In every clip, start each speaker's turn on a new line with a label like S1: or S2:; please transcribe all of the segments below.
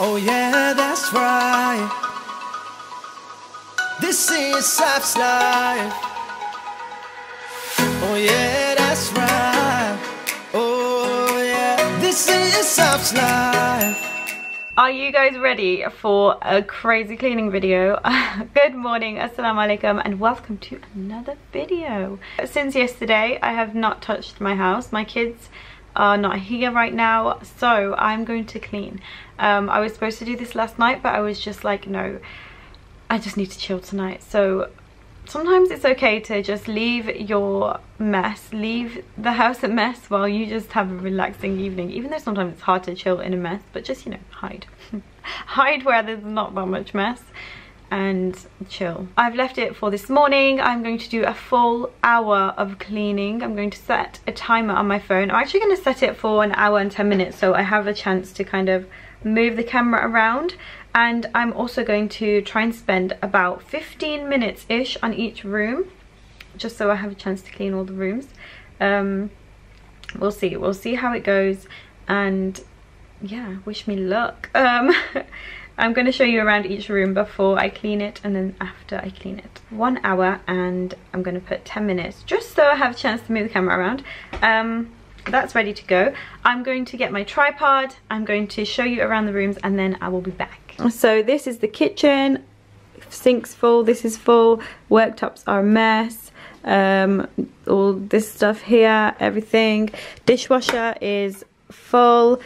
S1: Oh yeah, that's right. This is Saf's life. Oh yeah, that's right. Oh yeah, this is Saf's life.
S2: Are you guys ready for a crazy cleaning video? Good morning, assalamu alaikum and welcome to another video. Since yesterday I have not touched my house. My kids are not here right now so I'm going to clean. Um, I was supposed to do this last night but I was just like no I just need to chill tonight so sometimes it's okay to just leave your mess, leave the house a mess while you just have a relaxing evening. Even though sometimes it's hard to chill in a mess, but just, you know, hide. hide where there's not that much mess and chill. I've left it for this morning. I'm going to do a full hour of cleaning. I'm going to set a timer on my phone. I'm actually going to set it for an hour and 10 minutes so I have a chance to kind of move the camera around and I'm also going to try and spend about 15 minutes ish on each room just so I have a chance to clean all the rooms um, we'll see we'll see how it goes and yeah wish me luck um, I'm going to show you around each room before I clean it and then after I clean it. One hour and I'm going to put 10 minutes just so I have a chance to move the camera around. Um, that's ready to go. I'm going to get my tripod, I'm going to show you around the rooms and then I will be back. So this is the kitchen, sink's full, this is full, worktops are a mess, um, all this stuff here, everything. Dishwasher is full,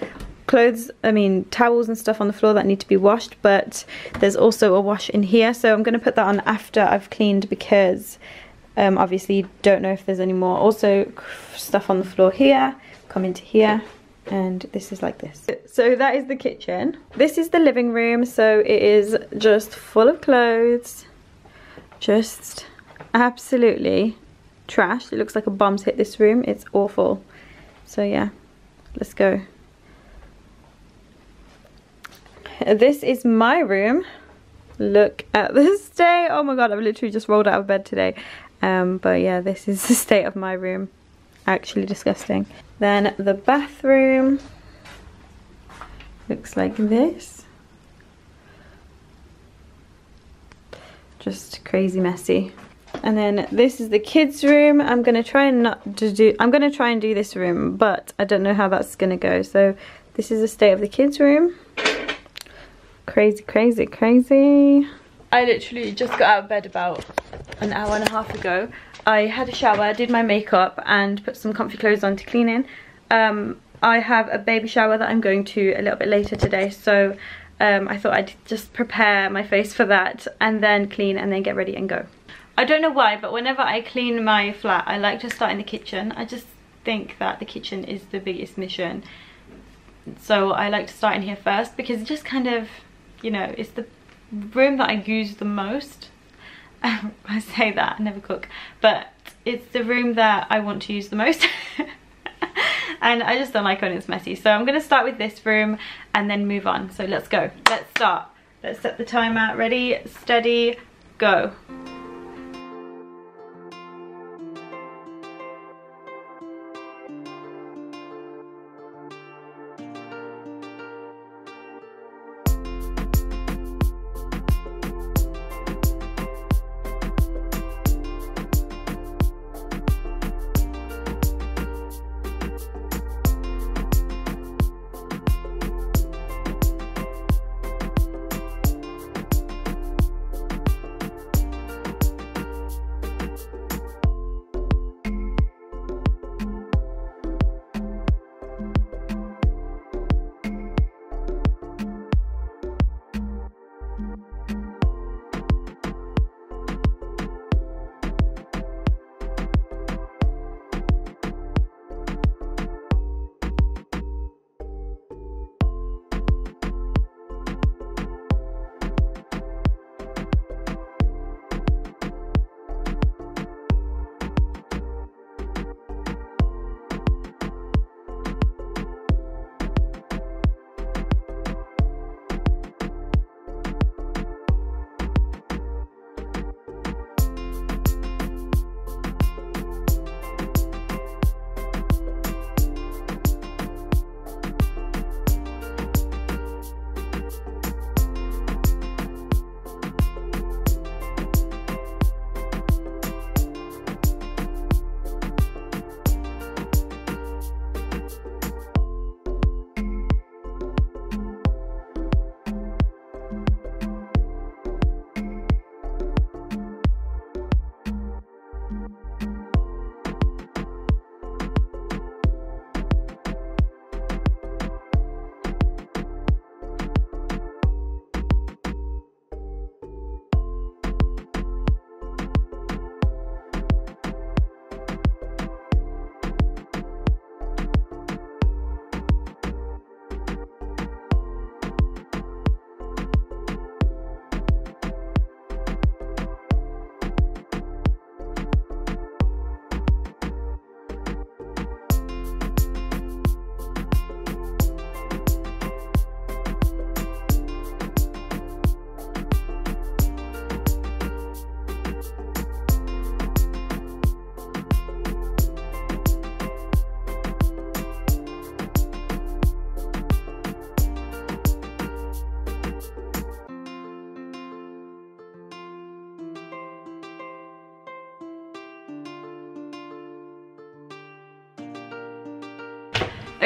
S2: clothes, I mean towels and stuff on the floor that need to be washed, but there's also a wash in here, so I'm going to put that on after I've cleaned because um, obviously don't know if there's any more. Also stuff on the floor here, come into here, and this is like this. So that is the kitchen. This is the living room, so it is just full of clothes. Just absolutely trash. It looks like a bomb's hit this room. It's awful. So yeah, let's go. This is my room. Look at the state. Oh my god, I've literally just rolled out of bed today. Um, but yeah, this is the state of my room actually disgusting. Then the bathroom looks like this. Just crazy messy. And then this is the kids room. I'm gonna try and not to do I'm gonna try and do this room, but I don't know how that's gonna go. So this is the state of the kids room. Crazy, crazy, crazy. I literally just got out of bed about an hour and a half ago I had a shower, did my makeup and put some comfy clothes on to clean in. Um, I have a baby shower that I'm going to a little bit later today so um, I thought I'd just prepare my face for that and then clean and then get ready and go. I don't know why but whenever I clean my flat I like to start in the kitchen. I just think that the kitchen is the biggest mission so I like to start in here first because it just kind of you know it's the room that I use the most I say that, I never cook, but it's the room that I want to use the most. and I just don't like when it's messy. So I'm going to start with this room and then move on. So let's go. Let's start. Let's set the timer. Ready, steady, go.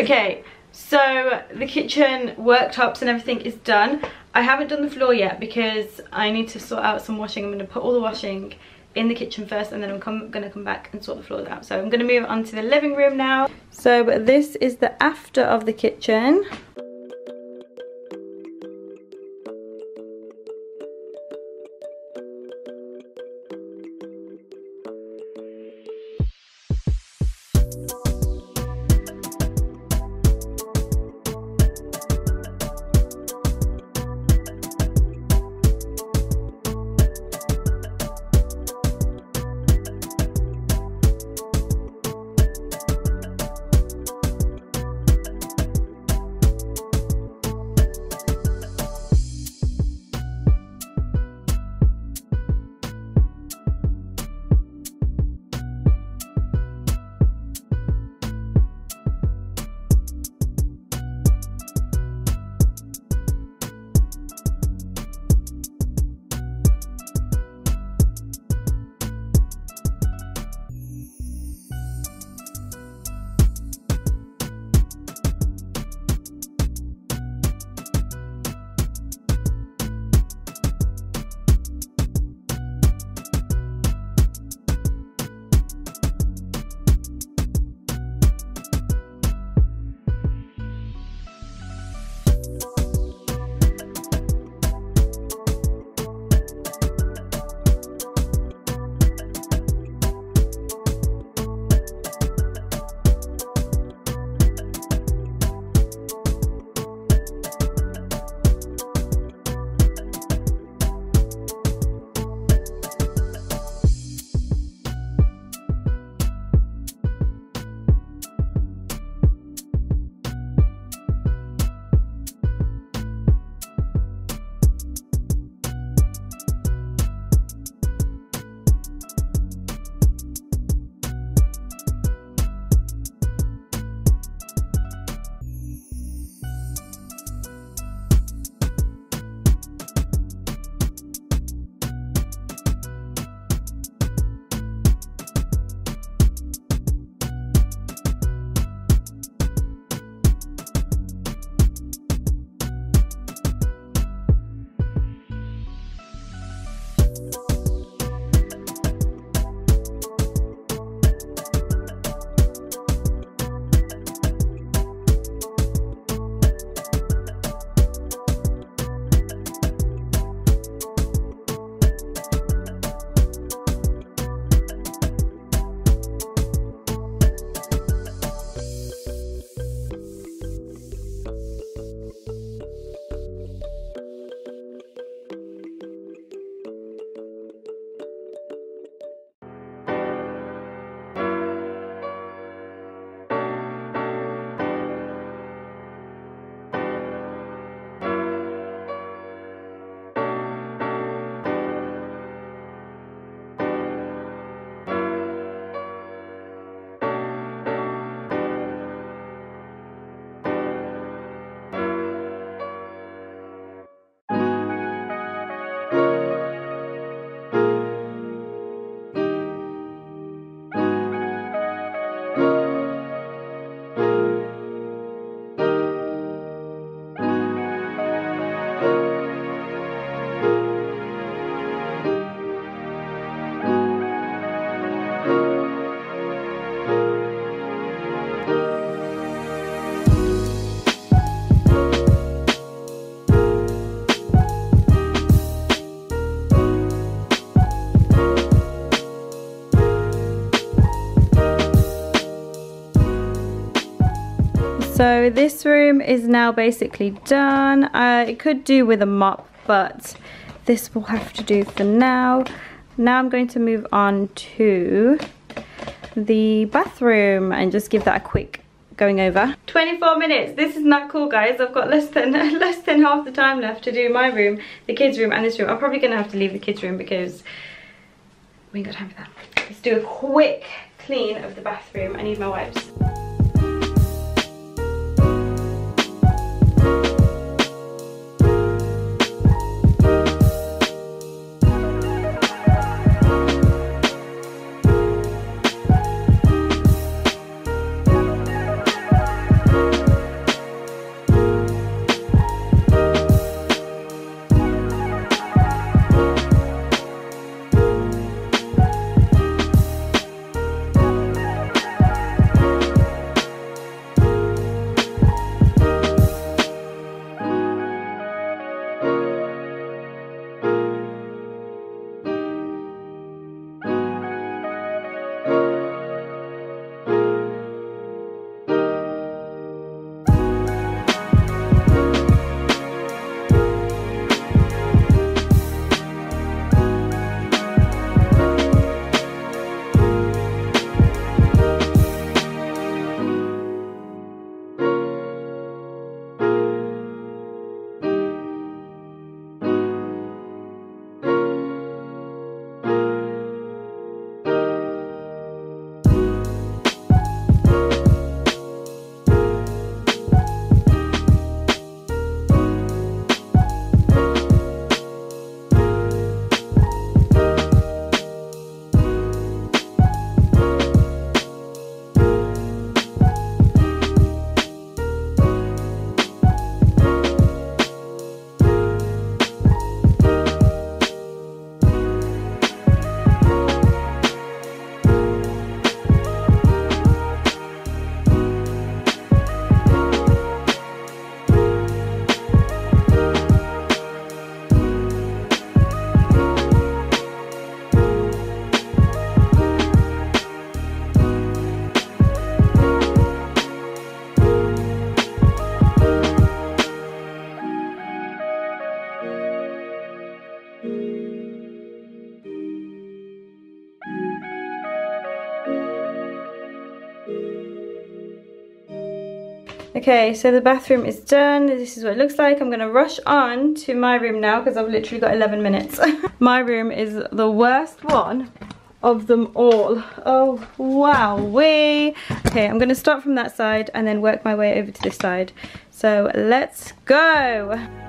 S2: Okay, so the kitchen worktops and everything is done. I haven't done the floor yet because I need to sort out some washing. I'm going to put all the washing in the kitchen first and then I'm going to come back and sort the floors out. So I'm going to move on to the living room now. So this is the after of the kitchen. So this room is now basically done. Uh, it could do with a mop, but this will have to do for now. Now I'm going to move on to the bathroom and just give that a quick going over. 24 minutes. This is not cool guys. I've got less than less than half the time left to do my room the kids room and this room. I'm probably gonna have to leave the kids room because we ain't got time for that. Let's do a quick clean of the bathroom. I need my wipes Okay, so the bathroom is done. This is what it looks like. I'm gonna rush on to my room now because I've literally got 11 minutes. my room is the worst one of them all. Oh, wow. We. Okay, I'm gonna start from that side and then work my way over to this side. So let's go.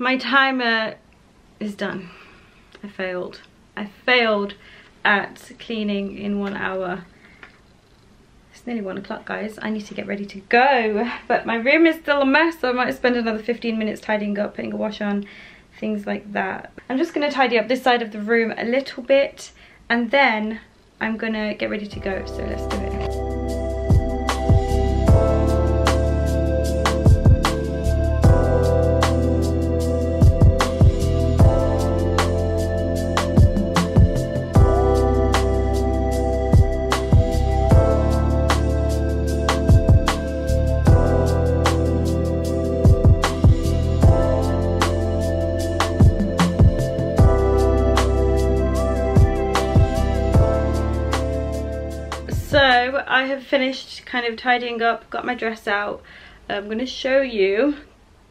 S2: My timer is done. I failed. I failed at cleaning in one hour. It's nearly one o'clock guys. I need to get ready to go. But my room is still a mess so I might spend another 15 minutes tidying up, putting a wash on, things like that. I'm just going to tidy up this side of the room a little bit and then I'm going to get ready to go. So let's do finished kind of tidying up, got my dress out. I'm going to show you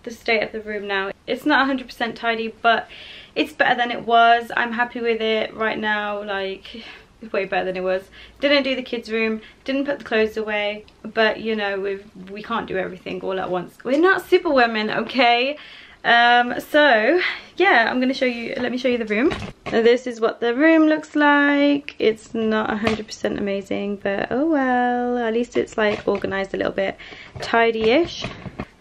S2: the state of the room now. It's not 100% tidy, but it's better than it was. I'm happy with it right now, like way better than it was. Didn't do the kids room, didn't put the clothes away, but you know, we we can't do everything all at once. We're not super women, okay? Um, so yeah, I'm gonna show you, let me show you the room. This is what the room looks like. It's not 100% amazing, but oh well, at least it's like organized a little bit tidy-ish.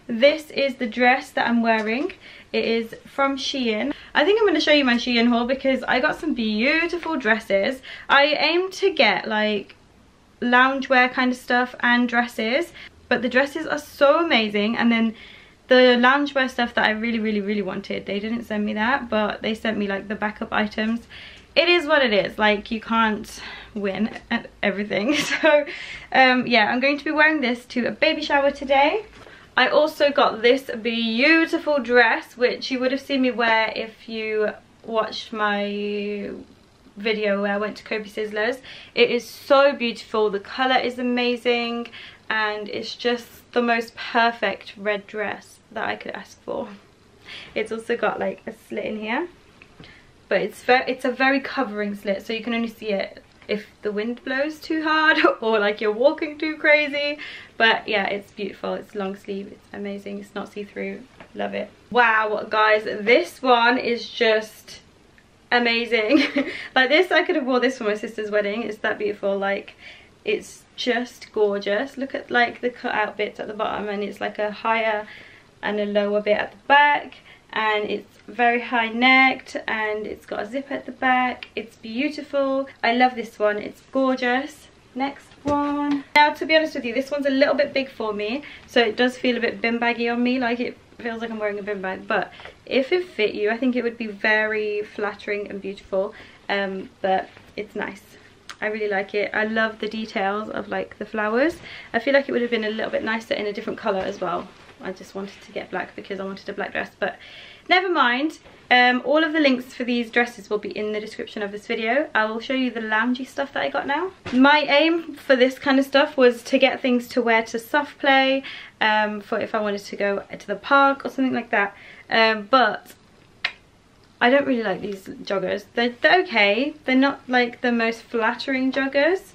S2: This is the dress that I'm wearing. It is from Shein. I think I'm going to show you my Shein haul because I got some beautiful dresses. I aim to get like loungewear kind of stuff and dresses, but the dresses are so amazing and then the loungewear stuff that I really, really, really wanted, they didn't send me that, but they sent me like the backup items. It is what it is, like you can't win at everything. So um, yeah, I'm going to be wearing this to a baby shower today. I also got this beautiful dress, which you would have seen me wear if you watched my video where I went to Kobe Sizzlers. It is so beautiful, the colour is amazing, and it's just the most perfect red dress that I could ask for. It's also got like a slit in here, but it's it's a very covering slit, so you can only see it if the wind blows too hard or like you're walking too crazy. But yeah, it's beautiful. It's long sleeve. It's amazing. It's not see-through. Love it. Wow, guys, this one is just amazing. like this, I could have wore this for my sister's wedding. It's that beautiful. Like, it's just gorgeous. Look at like the cut out bits at the bottom and it's like a higher and a lower bit at the back and it's very high necked and it's got a zip at the back. It's beautiful. I love this one. It's gorgeous. Next one. Now to be honest with you this one's a little bit big for me so it does feel a bit bin baggy on me like it feels like i'm wearing a bin bag but if it fit you i think it would be very flattering and beautiful um but it's nice I really like it. I love the details of like the flowers. I feel like it would have been a little bit nicer in a different colour as well. I just wanted to get black because I wanted a black dress but never mind um, all of the links for these dresses will be in the description of this video I will show you the loungy stuff that I got now my aim for this kind of stuff was to get things to wear to soft play um, for if I wanted to go to the park or something like that um, but I don't really like these joggers. They're, they're okay. They're not like the most flattering joggers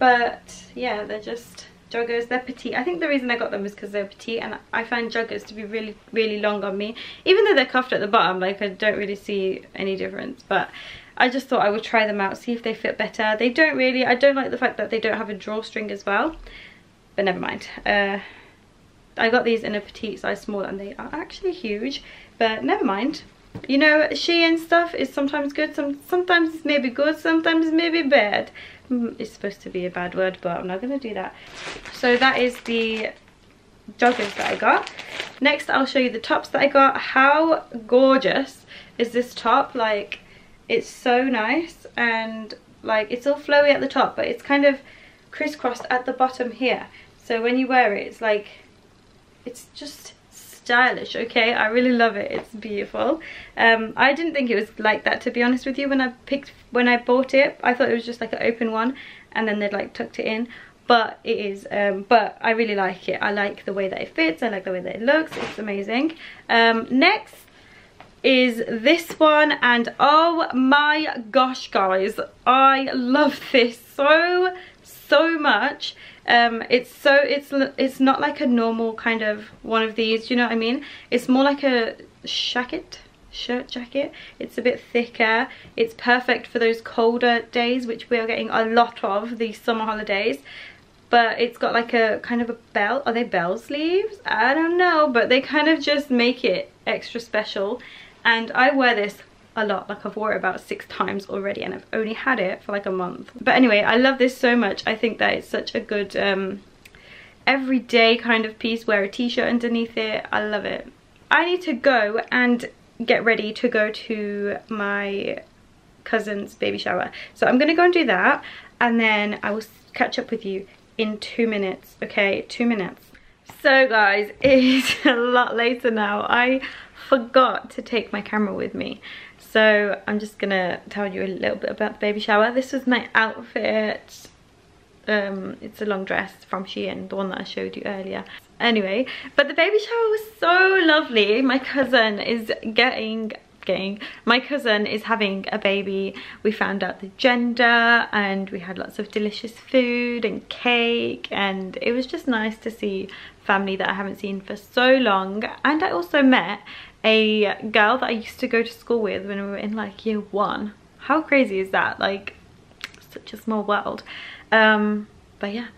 S2: but yeah they're just joggers. They're petite. I think the reason i got them is because they're petite and i find joggers to be really really long on me. Even though they're cuffed at the bottom like i don't really see any difference but i just thought i would try them out see if they fit better. They don't really i don't like the fact that they don't have a drawstring as well but never mind. Uh, i got these in a petite size small and they are actually huge but never mind you know Shein stuff is sometimes good some sometimes it's maybe good sometimes it's maybe bad. Mm, it's supposed to be a bad word but i'm not gonna do that. So that is the joggers that i got. Next i'll show you the tops that i got. How gorgeous is this top? Like it's so nice and like it's all flowy at the top but it's kind of crisscrossed at the bottom here. So when you wear it it's like it's just stylish okay? I really love it. It's beautiful. Um, i didn't think it was like that to be honest with you. When i picked when i bought it i thought it was just like an open one and then they'd like tucked it in. But it is um, but i really like it. I like the way that it fits. I like the way that it looks. It's amazing. Um, next is this one and oh my gosh guys i love this so so much um it's so it's it's not like a normal kind of one of these you know what i mean? It's more like a jacket shirt jacket. It's a bit thicker. It's perfect for those colder days which we are getting a lot of these summer holidays. But it's got like a kind of a bell are they bell sleeves? I don't know but they kind of just make it extra special. And i wear this a lot. Like I've wore it about six times already and I've only had it for like a month. But anyway I love this so much. I think that it's such a good um, everyday kind of piece. Wear a t-shirt underneath it. I love it. I need to go and get ready to go to my cousin's baby shower. So I'm gonna go and do that and then I will catch up with you in two minutes okay? Two minutes. So guys it is a lot later now. I forgot to take my camera with me so I'm just gonna tell you a little bit about the baby shower. This was my outfit. Um, it's a long dress from Shein, the one that I showed you earlier. Anyway, but the baby shower was so lovely. My cousin is getting getting my cousin is having a baby we found out the gender and we had lots of delicious food and cake and it was just nice to see family that I haven't seen for so long and I also met a girl that I used to go to school with when we were in like year one. How crazy is that? Like such a small world. Um, but yeah,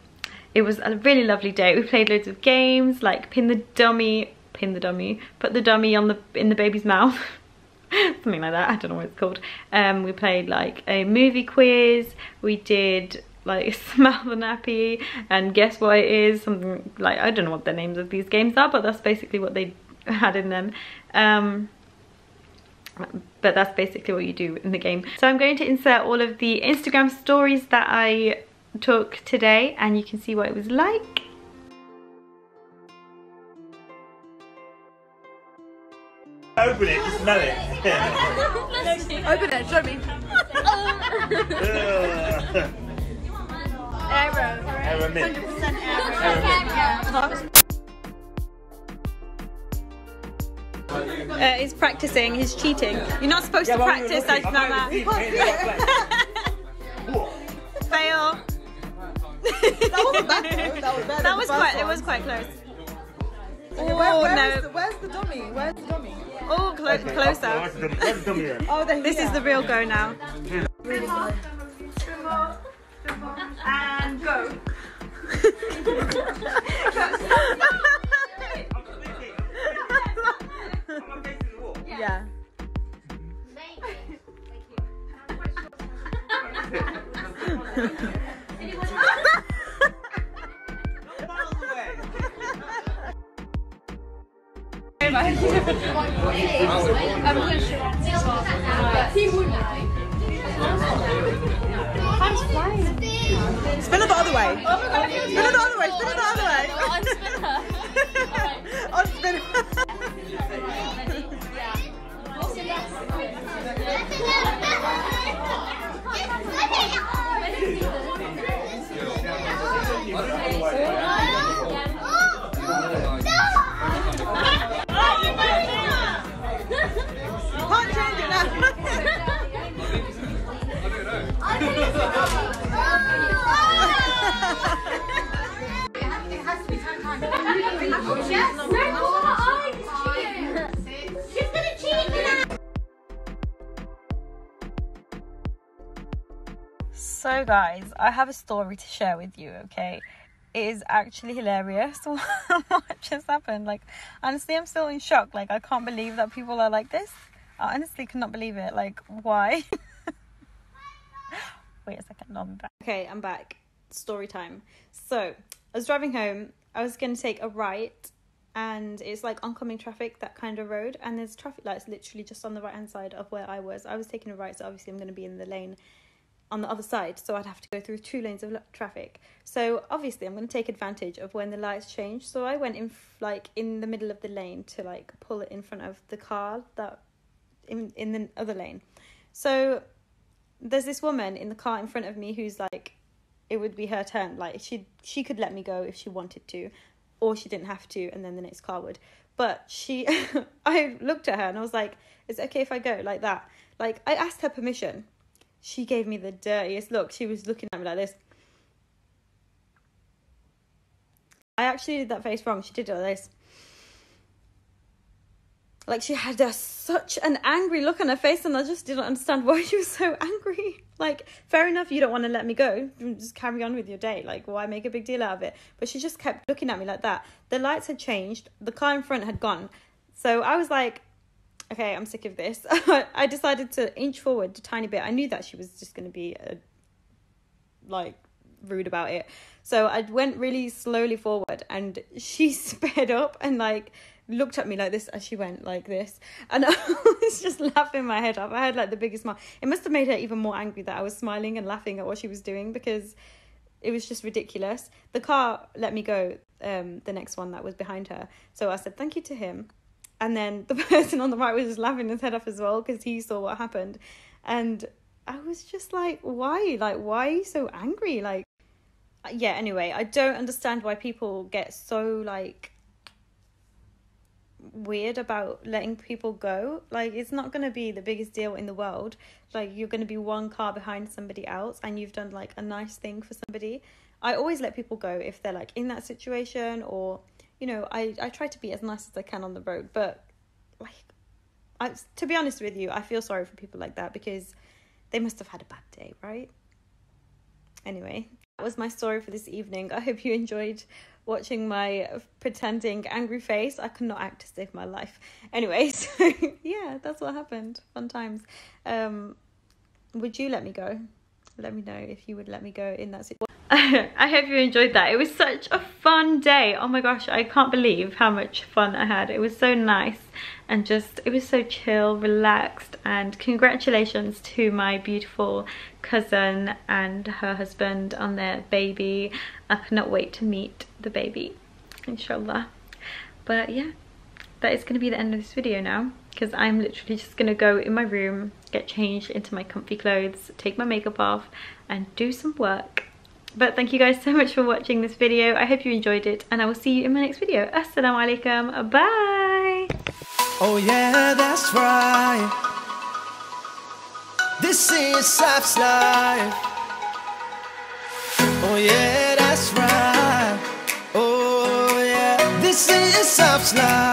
S2: it was a really lovely day. We played loads of games like pin the dummy, pin the dummy, put the dummy on the in the baby's mouth. Something like that, I don't know what it's called. Um, we played like a movie quiz, we did like smell the nappy and guess what it is something like i don't know what the names of these games are but that's basically what they had in them um, but that's basically what you do in the game so i'm going to insert all of the instagram stories that i took today and you can see what it was like
S3: Open it, just smell it.
S4: Open it, show me. Aero.
S3: Aero mint.
S4: 100% Aero.
S2: Uh, he's practicing he's cheating. You're not supposed to practice that's not that. fail.
S4: That wasn't bad though. That was better
S2: that was quite
S4: first
S2: it was quite close.
S4: Okay, where,
S2: Oh,
S4: where
S2: no.
S4: is the, where's the dummy? Where's the dummy?
S2: oh clo closer.
S4: Oh, there
S2: this is the real go now.
S4: And go. Yeah. Spin it the other way. Spin it the other way. Spin it the other way.
S2: Guys, I have a story to share with you, okay? It is actually hilarious what just happened. Like honestly I'm still in shock. Like I can't believe that people are like this. I honestly cannot believe it. Like why? Wait a second, no, I'm back. Okay, I'm back. Story time. So I was driving home, I was gonna take a right and it's like oncoming traffic, that kind of road, and there's traffic lights literally just on the right hand side of where I was. I was taking a right, so obviously I'm gonna be in the lane on the other side, so I'd have to go through two lanes of traffic. So obviously, I'm going to take advantage of when the lights change. So I went in like in the middle of the lane to like pull it in front of the car that in in the other lane. So there's this woman in the car in front of me who's like, it would be her turn. Like she she could let me go if she wanted to, or she didn't have to, and then the next car would. But she, I looked at her and I was like, "Is it okay if I go like that?" Like I asked her permission she gave me the dirtiest look. She was looking at me like this. I actually did that face wrong. She did it like this. Like she had a, such an angry look on her face, and I just didn't understand why she was so angry. Like, fair enough, you don't want to let me go. Just carry on with your day. Like, why make a big deal out of it? But she just kept looking at me like that. The lights had changed. The car in front had gone. So I was like, okay, I'm sick of this. I decided to inch forward a tiny bit. I knew that she was just going to be uh like rude about it. So I went really slowly forward and she sped up and like looked at me like this as she went like this. And I was just laughing my head off. I had like the biggest smile. It must have made her even more angry that I was smiling and laughing at what she was doing because it was just ridiculous. The car let me go, um, the next one that was behind her. So I said thank you to him. And then the person on the right was just laughing his head off as well because he saw what happened. And I was just like, why? Like, why are you so angry? Like, yeah, anyway, I don't understand why people get so, like, weird about letting people go. Like, it's not going to be the biggest deal in the world. Like, you're going to be one car behind somebody else and you've done, like, a nice thing for somebody. I always let people go if they're, like, in that situation or, you know, I, I try to be as nice as I can on the road. But, like, I, to be honest with you, I feel sorry for people like that because they must have had a bad day, right? Anyway, that was my story for this evening. I hope you enjoyed watching my pretending angry face. I could not act to save my life. Anyway, so yeah, that's what happened. Fun times. Um, would you let me go? Let me know if you would let me go in that situation. I hope you enjoyed that. It was such a fun day. Oh my gosh, I can't believe how much fun I had. It was so nice and just, it was so chill, relaxed and congratulations to my beautiful cousin and her husband on their baby. I cannot wait to meet the baby, inshallah. But yeah, that is going to be the end of this video now because I'm literally just going to go in my room, get changed into my comfy clothes, take my makeup off and do some work but thank you guys so much for watching this video. I hope you enjoyed it and I will see you in my next video. Assalamu alaikum. Bye.
S1: Oh yeah, that's right. This is Saf's life. Oh yeah, that's right. Oh yeah, this is Saf's life.